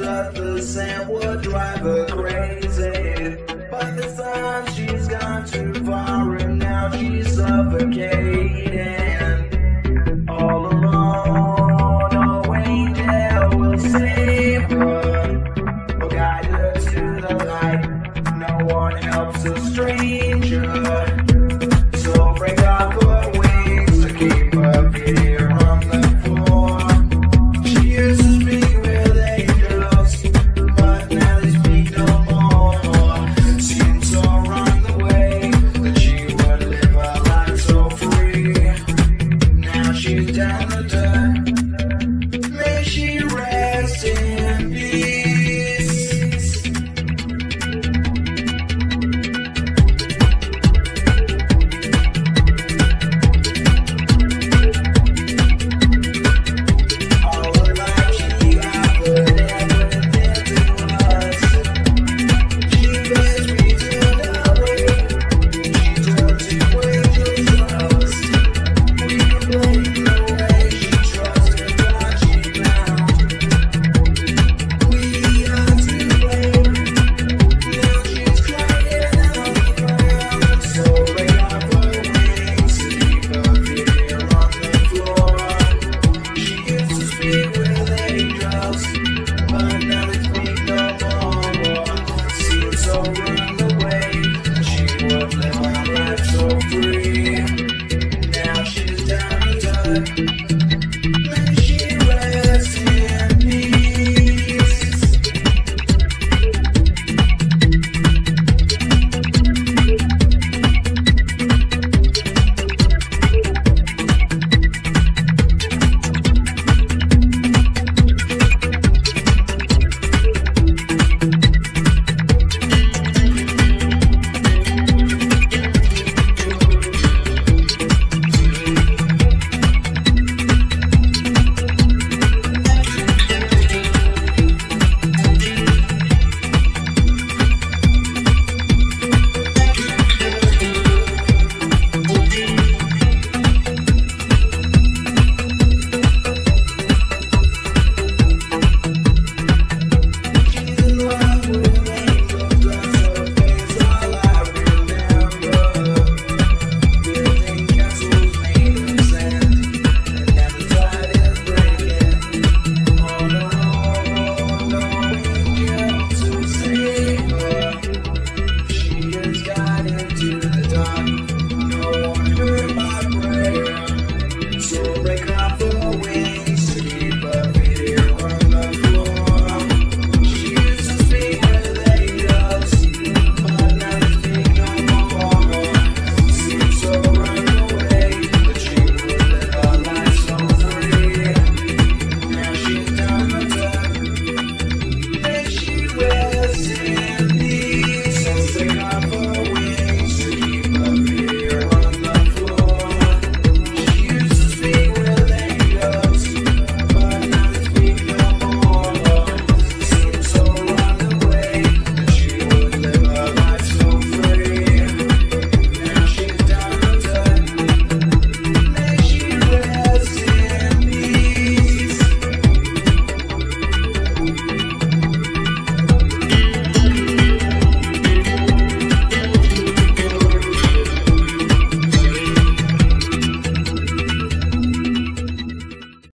with the sand would drive her crazy. But this time she's gone too far and now she's suffocating. All alone, no angel will save her or guide her to the light. No one helps a stranger.